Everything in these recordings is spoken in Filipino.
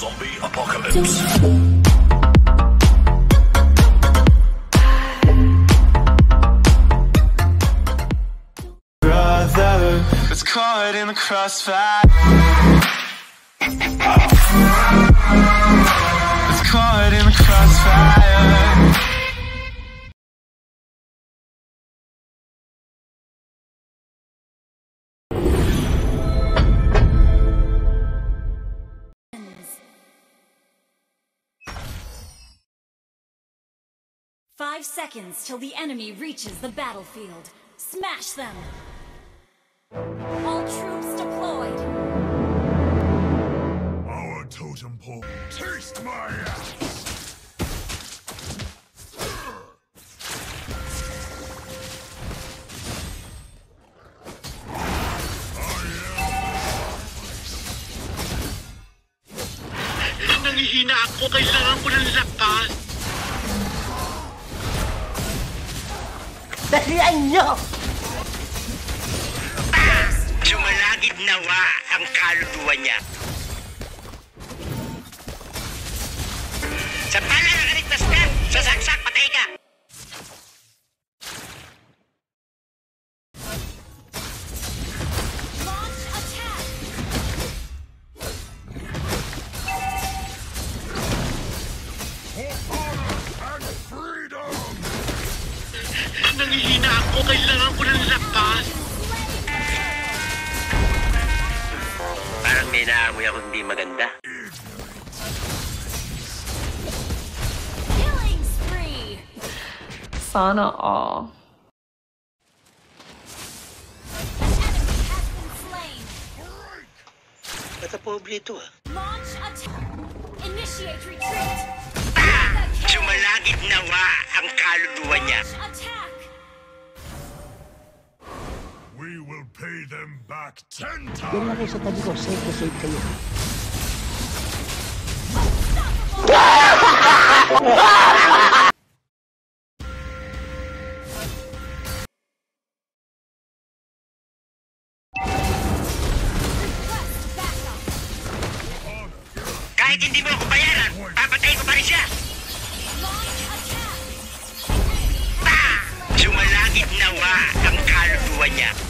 Zombie apocalypse. was caught in the crossfire. Was caught in the crossfire. Five seconds till the enemy reaches the battlefield. Smash them! All troops deployed! Our totem pole. Taste my ass! Nangihina ako, kailangan ko ng lakas. Dalian nyo! Sumalagid nawa ang kaluluwa niya. Sa pala ng ka, sasaksak, patay ka. Ako, kailangan ko ng lakas. Parang may naamoy ako hindi maganda. Sana all. Bata pobre ito ah. Launch attack! Initiate retreat! Sumalagid nawa ang kaluluwa niya. Launch attack! Will pay them back ten Yan lang kayo times! sa tabi ko, safe na safe kayo. Request backup! Kahit hindi mo ako bayaran, papatay ko pa rin siya. Launch attack! Nawa ang kaluluwa niya.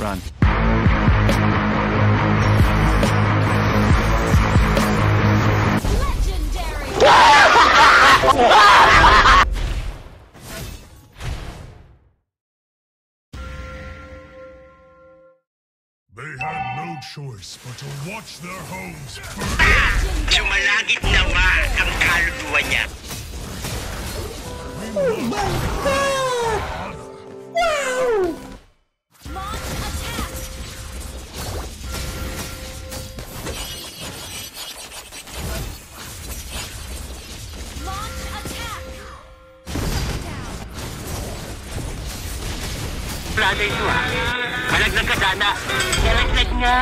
Run. They had no choice but to watch their homes burn! Sumalagid nawa ang kaluluwa niya. Launch Plano ito ah. Malaglag ka sana. Nalaglag nga.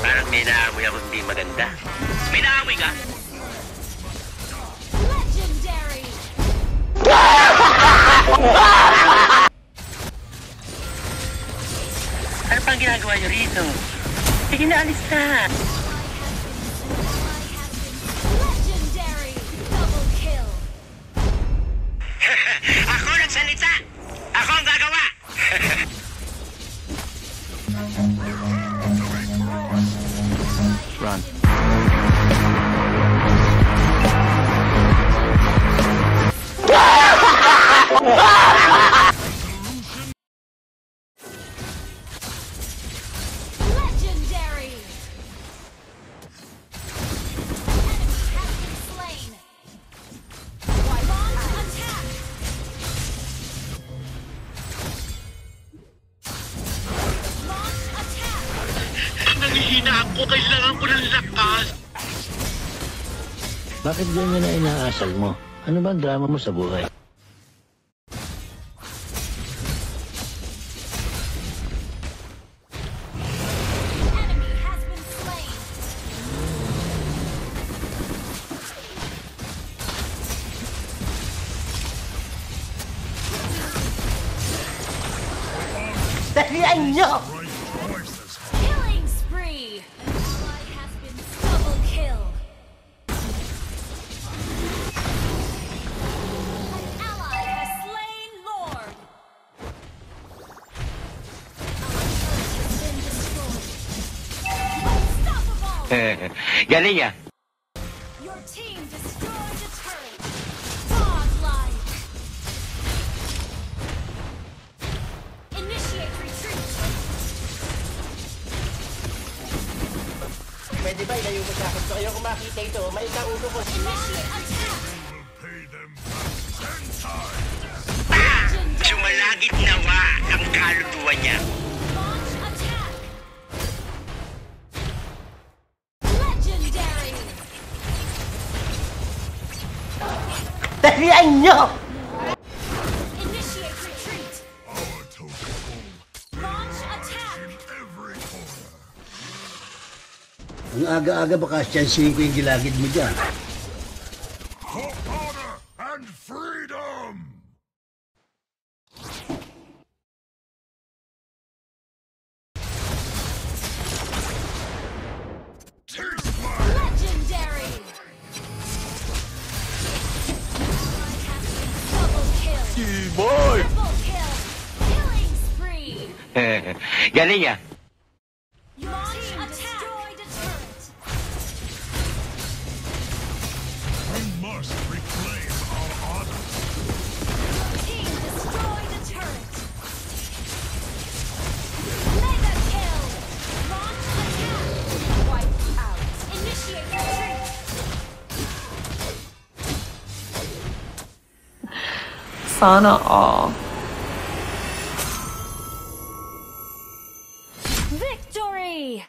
Parang may naamoy ako hindi maganda. May naamoy ka? Legendary! Ano pang ginagawa niyo rito? Sige na, alis na. Nita. Ako ang gagawa. na ako. Kailangan ko ng lakas. Bakit ganyan na inaasal mo? Ano ba ang drama mo sa buhay? Dalian nyo! Galing ah. Your team destroyed a turret. Godlike. Initiate retreat. Pwede ba ilayo mo sa akin? So ayoko makita ito. May kaulo ko. Initiate attack. Legendary. Sumalagit nawa ang kaluluwa niya. In every corner. Ang aga-aga baka siyansihin ko yung gilagid mo dyan. boy! Galing ya. sauna all. Victory!